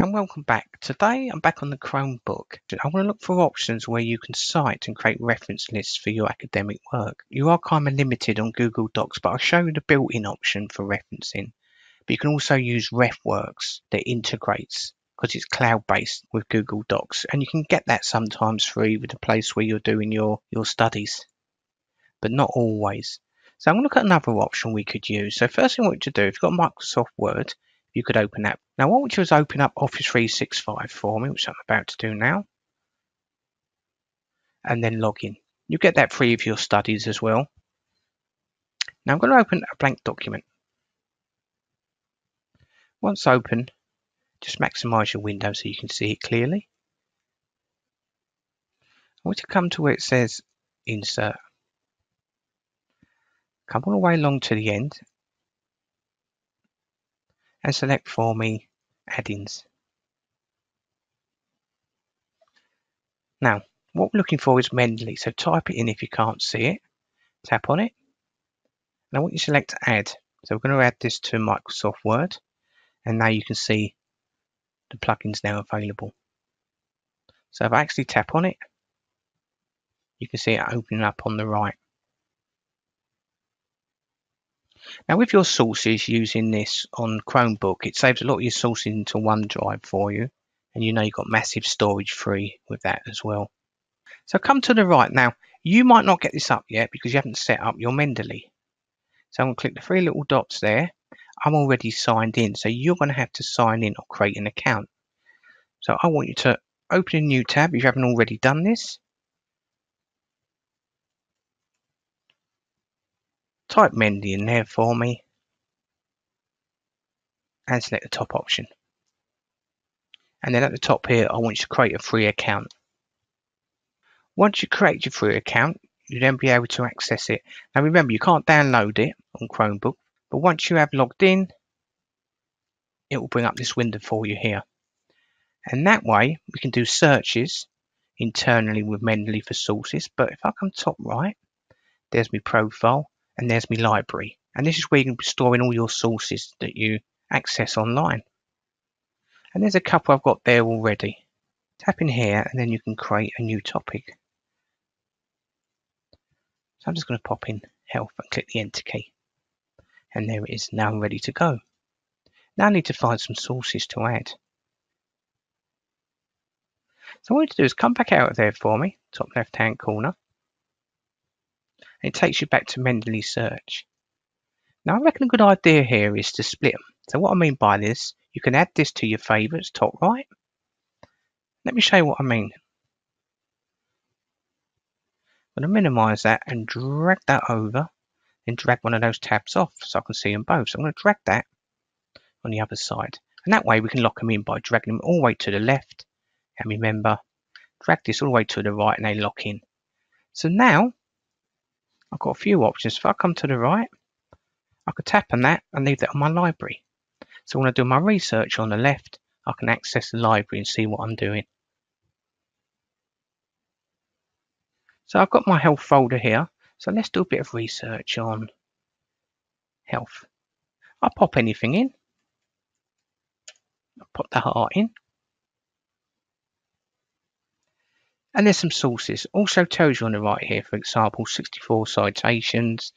And welcome back. Today I'm back on the Chromebook. I want to look for options where you can cite and create reference lists for your academic work. You are kind of limited on Google Docs, but I'll show you the built-in option for referencing. But you can also use RefWorks that integrates because it's cloud-based with Google Docs. And you can get that sometimes free with the place where you're doing your, your studies, but not always. So I'm going to look at another option we could use. So first thing I want you to do, if you've got Microsoft Word, you could open that. Now what I want you is open up Office 365 for me, which I'm about to do now. And then log in. You get that free of your studies as well. Now I'm going to open a blank document. Once open, just maximize your window so you can see it clearly. I want to come to where it says insert. Come all the way along to the end and select for me add-ins. Now, what we're looking for is Mendeley, so type it in if you can't see it. Tap on it. And I want you to select add. So we're going to add this to Microsoft Word. And now you can see the plugins now available. So if I actually tap on it, you can see it opening up on the right. Now with your sources using this on Chromebook, it saves a lot of your sources into OneDrive for you. And you know you've got massive storage free with that as well. So come to the right. Now, you might not get this up yet because you haven't set up your Mendeley. So I'm going to click the three little dots there. I'm already signed in. So you're going to have to sign in or create an account. So I want you to open a new tab if you haven't already done this. Type Mendeley in there for me and select the top option. And then at the top here, I want you to create a free account. Once you create your free account, you'll then be able to access it. Now remember, you can't download it on Chromebook, but once you have logged in, it will bring up this window for you here. And that way, we can do searches internally with Mendeley for sources. But if I come top right, there's my profile and there's my library. And this is where you can be storing all your sources that you access online. And there's a couple I've got there already. Tap in here and then you can create a new topic. So I'm just going to pop in health and click the enter key. And there it is, now ready to go. Now I need to find some sources to add. So what I need to do is come back out of there for me, top left hand corner, it takes you back to Mendeley search. Now I reckon a good idea here is to split them. So what I mean by this, you can add this to your favourites, top right. Let me show you what I mean. I'm going to minimise that and drag that over and drag one of those tabs off so I can see them both. So I'm going to drag that on the other side. And that way we can lock them in by dragging them all the way to the left. And remember, drag this all the way to the right and they lock in. So now I've got a few options. If I come to the right, I could tap on that and leave that on my library. So when I do my research on the left, I can access the library and see what I'm doing. So I've got my health folder here. So let's do a bit of research on health. I'll pop anything in. I'll pop the heart in. And there's some sources. Also tells you on the right here, for example, 64 citations,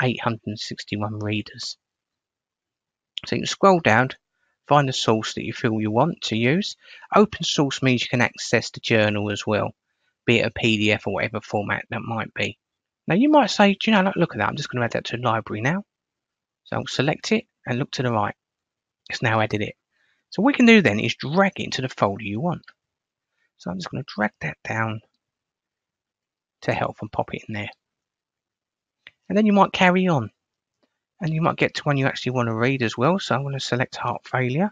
861 readers. So you can scroll down, find the source that you feel you want to use. Open source means you can access the journal as well, be it a PDF or whatever format that might be. Now you might say, do you know, look at that, I'm just going to add that to the library now. So I'll select it and look to the right. It's now added it. So what we can do then is drag it into the folder you want. So I'm just going to drag that down to help and pop it in there. And then you might carry on. And you might get to one you actually want to read as well. So I'm going to select heart failure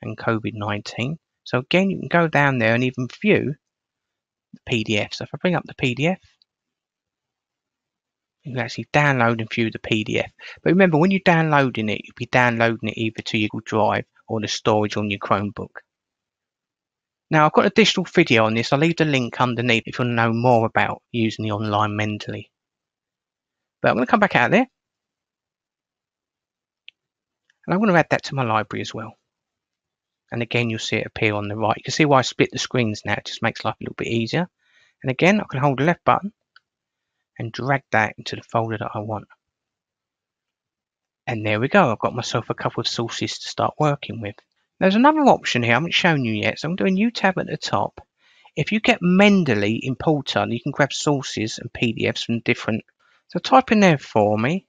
and COVID-19. So again, you can go down there and even view the PDF. So if I bring up the PDF, you can actually download and view the PDF. But remember, when you're downloading it, you'll be downloading it either to your Google Drive or the storage on your Chromebook. Now I've got an additional video on this. I'll leave the link underneath if you want to know more about using the online Mendeley. But I'm going to come back out there. And I'm going to add that to my library as well. And again, you'll see it appear on the right. You can see why I split the screens now. It just makes life a little bit easier. And again, I can hold the left button and drag that into the folder that I want. And there we go. I've got myself a couple of sources to start working with. There's another option here I haven't shown you yet. So I'm doing a new tab at the top. If you get Mendeley Importer, you can grab sources and PDFs from different. So type in there for me,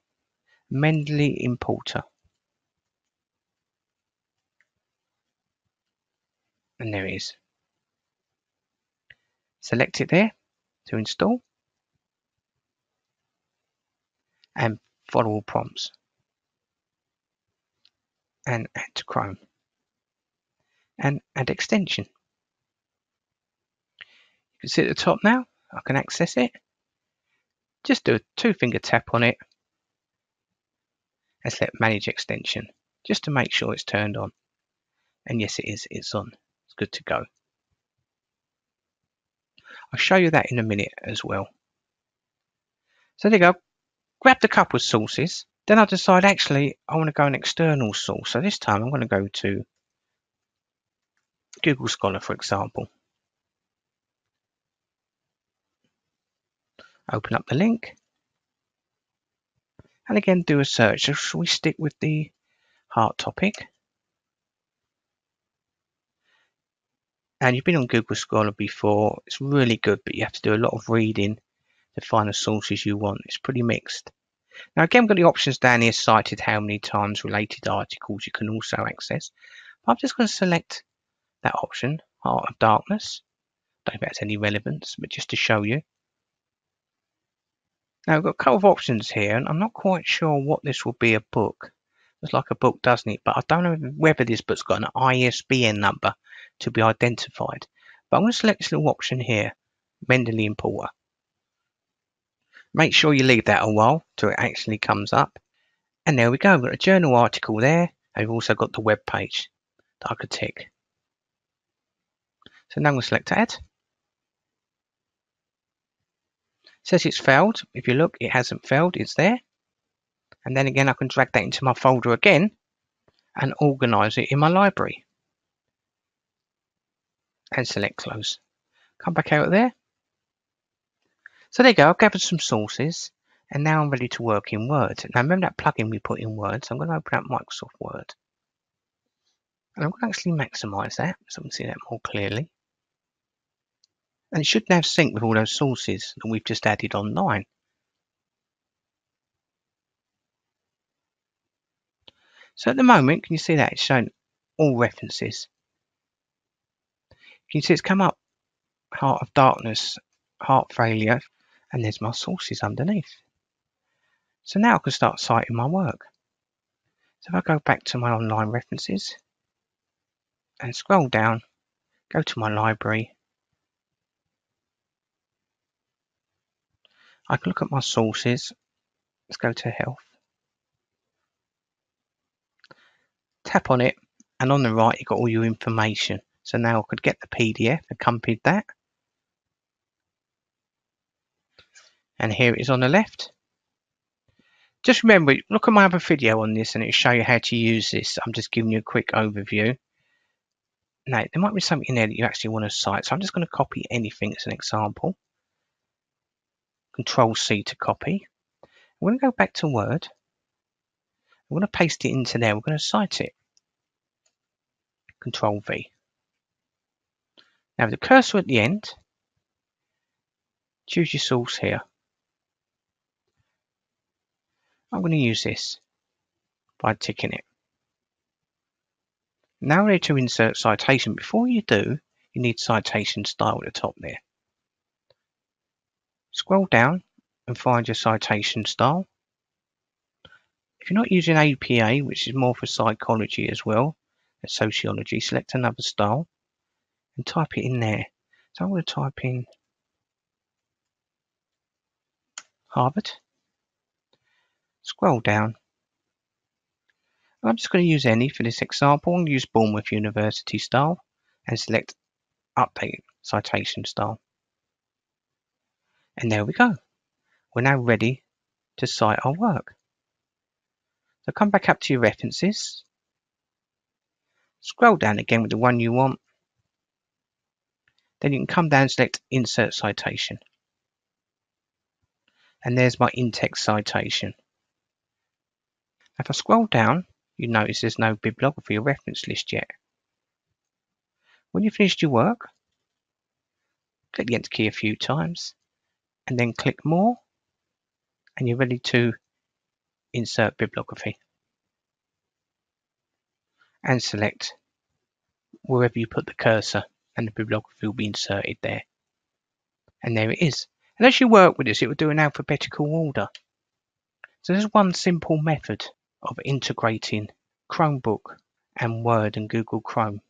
Mendeley Importer. And there it is. Select it there to install. And follow all prompts. And add to Chrome. And add extension. You can see at the top now, I can access it. Just do a two finger tap on it and select manage extension just to make sure it's turned on. And yes, it is, it's on. It's good to go. I'll show you that in a minute as well. So there you go. Grab the couple of sources. Then I decide actually I want to go an external source. So this time I'm going to go to Google Scholar, for example. Open up the link. And again, do a search. So shall we stick with the heart topic? And you've been on Google Scholar before. It's really good, but you have to do a lot of reading to find the sources you want. It's pretty mixed. Now again, we've got the options down here cited how many times related articles you can also access. But I'm just going to select that option, Heart of Darkness. Don't if that's any relevance, but just to show you. Now we've got a couple of options here, and I'm not quite sure what this will be a book. It's like a book, doesn't it? But I don't know whether this book's got an ISBN number to be identified. But I'm going to select this little option here, Mendeley Importer. Make sure you leave that a while till it actually comes up. And there we go, we've got a journal article there, and we've also got the web page that I could tick. So now I'm going to select Add. It says it's failed. If you look, it hasn't failed, it's there. And then again, I can drag that into my folder again and organize it in my library and select close. Come back out there. So there you go, I've gathered some sources and now I'm ready to work in Word. Now remember that plugin we put in Word, so I'm going to open up Microsoft Word. And I'm going to actually maximize that so we can see that more clearly. And it should now sync with all those sources that we've just added online. So at the moment, can you see that it's shown all references? Can you see it's come up Heart of Darkness, Heart Failure, and there's my sources underneath. So now I can start citing my work. So if I go back to my online references and scroll down, go to my library, I can look at my sources. Let's go to health. Tap on it and on the right you've got all your information. So now I could get the PDF, accompanied that. And here it is on the left. Just remember, look at my other video on this and it'll show you how to use this. I'm just giving you a quick overview. Now, there might be something in there that you actually want to cite. So I'm just going to copy anything as an example. Control C to copy. I'm going to go back to Word. I'm going to paste it into there. We're going to cite it. Control V. Now the cursor at the end, choose your source here. I'm going to use this by ticking it. Now we're ready to insert citation. Before you do, you need citation style at the top there. Scroll down and find your citation style. If you're not using APA, which is more for psychology as well as sociology, select another style and type it in there. So I'm going to type in Harvard. Scroll down. I'm just going to use any for this example and use Bournemouth University style and select Update Citation Style. And there we go. We're now ready to cite our work. So come back up to your references Scroll down again with the one you want. Then you can come down and select Insert Citation. And there's my in-text citation. If I scroll down, you notice there's no bibliography or reference list yet. When you've finished your work, click the Enter key a few times, and then click More, and you're ready to insert bibliography. And select wherever you put the cursor, and the bibliography will be inserted there. And there it is. And as you work with this, it will do an alphabetical order. So there's one simple method of integrating Chromebook and Word and Google Chrome